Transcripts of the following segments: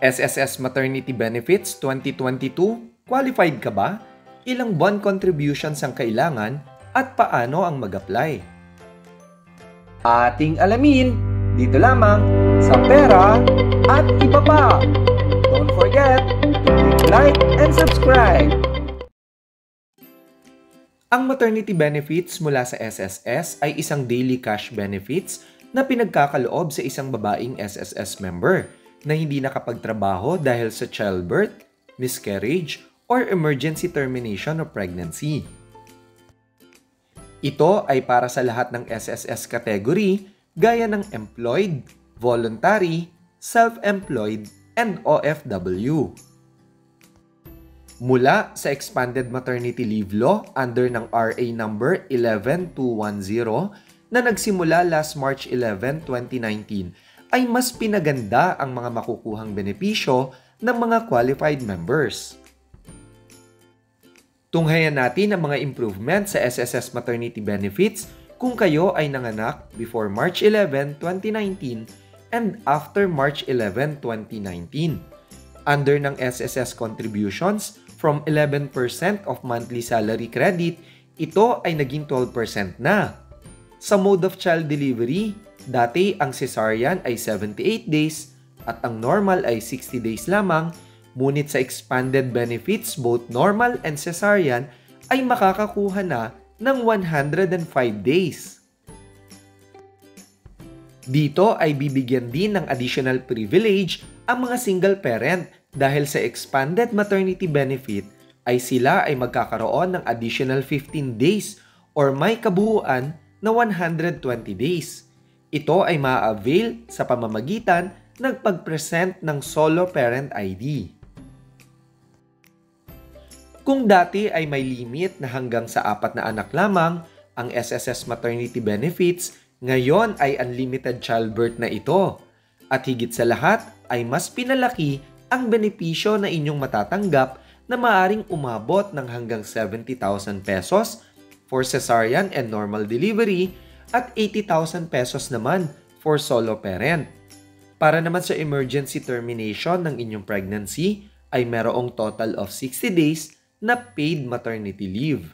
SSS Maternity Benefits 2022, qualified ka ba? Ilang buwan contributions ang kailangan at paano ang mag-apply? Ating alamin dito lamang sa Pera at Iba Pa. Don't forget to click like and subscribe. Ang maternity benefits mula sa SSS ay isang daily cash benefits na pinagkakaloob sa isang babaeng SSS member na hindi nakapagtrabaho dahil sa childbirth, miscarriage, or emergency termination of pregnancy. Ito ay para sa lahat ng SSS category gaya ng employed, voluntary, self-employed, and OFW. Mula sa Expanded Maternity Leave Law under ng RA number 11210 na nagsimula last March 11, 2019 ay mas pinaganda ang mga makukuhang benepisyo ng mga qualified members. Tunghayan natin ang mga improvements sa SSS maternity benefits kung kayo ay nanganak before March 11, 2019 and after March 11, 2019. Under ng SSS contributions from 11% of monthly salary credit, ito ay naging 12% na. Sa mode of child delivery, Dati ang cesarean ay 78 days at ang normal ay 60 days lamang, ngunit sa expanded benefits both normal and cesarean ay makakakuha na ng 105 days. Dito ay bibigyan din ng additional privilege ang mga single parent dahil sa expanded maternity benefit ay sila ay magkakaroon ng additional 15 days or may kabuuan na 120 days. Ito ay ma-avail sa pamamagitan ng pag-present ng Solo Parent ID. Kung dati ay may limit na hanggang sa apat na anak lamang ang SSS maternity benefits, ngayon ay unlimited childbirth na ito. At higit sa lahat ay mas pinalaki ang benepisyo na inyong matatanggap na maaring umabot ng hanggang 70,000 pesos for cesarean and normal delivery at 80,000 pesos naman for solo parent. Para naman sa emergency termination ng inyong pregnancy ay merong total of 60 days na paid maternity leave.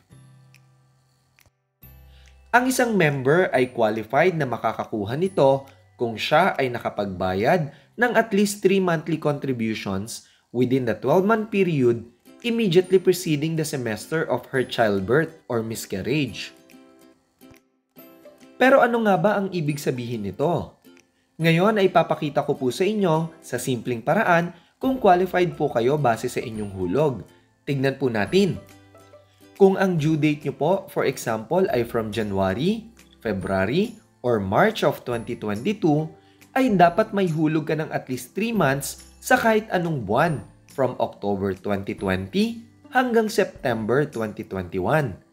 Ang isang member ay qualified na makakakuha nito kung siya ay nakapagbayad ng at least 3 monthly contributions within the 12-month period immediately preceding the semester of her childbirth or miscarriage. Pero ano nga ba ang ibig sabihin nito? Ngayon ay papakita ko po sa inyo sa simpleng paraan kung qualified po kayo base sa inyong hulog. Tignan po natin. Kung ang due date nyo po, for example, ay from January, February, or March of 2022, ay dapat may hulog ka ng at least 3 months sa kahit anong buwan from October 2020 hanggang September 2021.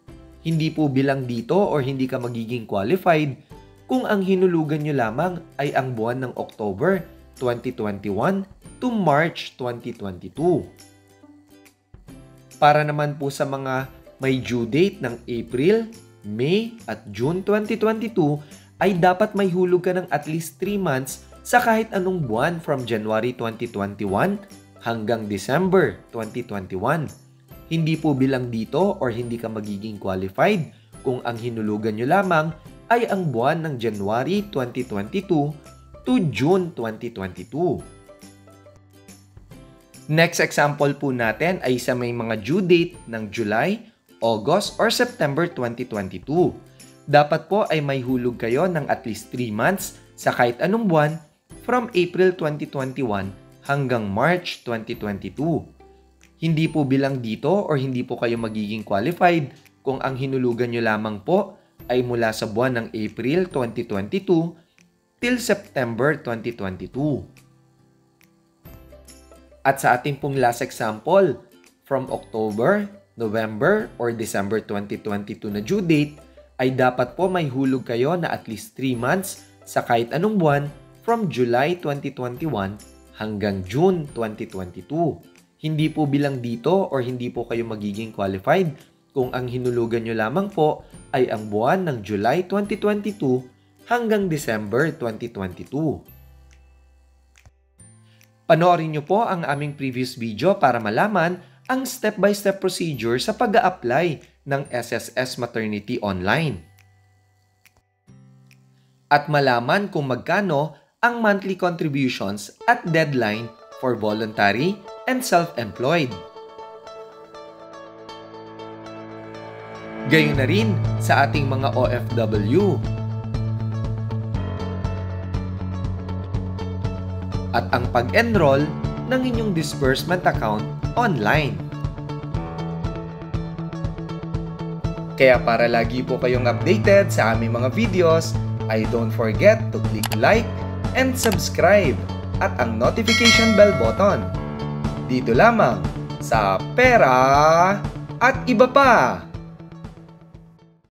Hindi po bilang dito or hindi ka magiging qualified kung ang hinulugan nyo lamang ay ang buwan ng October 2021 to March 2022. Para naman po sa mga may due date ng April, May at June 2022 ay dapat may hulog ka ng at least 3 months sa kahit anong buwan from January 2021 hanggang December 2021 hindi po bilang dito or hindi ka magiging qualified kung ang hinulugan nyo lamang ay ang buwan ng January 2022 to June 2022. Next example po natin ay sa may mga due date ng July, August, or September 2022. Dapat po ay may hulog kayo ng at least 3 months sa kahit anong buwan from April 2021 hanggang March 2022. Hindi po bilang dito or hindi po kayo magiging qualified kung ang hinulugan nyo lamang po ay mula sa buwan ng April 2022 till September 2022. At sa ating pong last example, from October, November, or December 2022 na due date, ay dapat po may hulog kayo na at least 3 months sa kahit anong buwan from July 2021 hanggang June 2022. Hindi po bilang dito or hindi po kayo magiging qualified kung ang hinulugan nyo lamang po ay ang buwan ng July 2022 hanggang December 2022. Panoorin niyo po ang aming previous video para malaman ang step-by-step procedure sa pag apply ng SSS Maternity Online. At malaman kung magkano ang monthly contributions at deadline for voluntary and self-employed. Gayon na rin sa ating mga OFW. At ang pag-enroll ng inyong disbursement account online. Kaya para lagi po kayong updated sa aming mga videos, ay don't forget to click like and subscribe at ang notification bell button. Dito lamang sa Pera at Iba Pa!